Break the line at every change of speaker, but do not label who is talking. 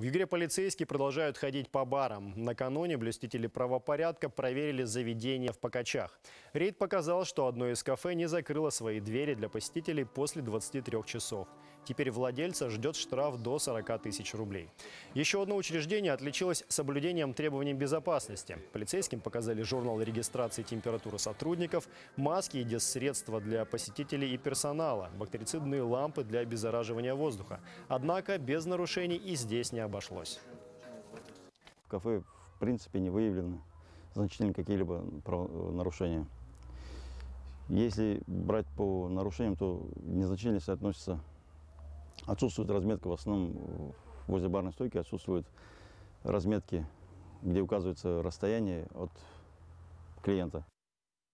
В Югре полицейские продолжают ходить по барам. Накануне блюстители правопорядка проверили заведение в Покачах. Рейд показал, что одно из кафе не закрыло свои двери для посетителей после 23 часов. Теперь владельца ждет штраф до 40 тысяч рублей. Еще одно учреждение отличилось соблюдением требований безопасности. Полицейским показали журнал регистрации температуры сотрудников, маски и средства для посетителей и персонала, бактерицидные лампы для обеззараживания воздуха. Однако без нарушений и здесь не обошлось.
В кафе в принципе не выявлены значительные какие-либо право- нарушения. Если брать по нарушениям, то незначительно относится отсутствует разметка в основном э, возле барной стойки отсутствуют разметки, где указывается расстояние от клиента.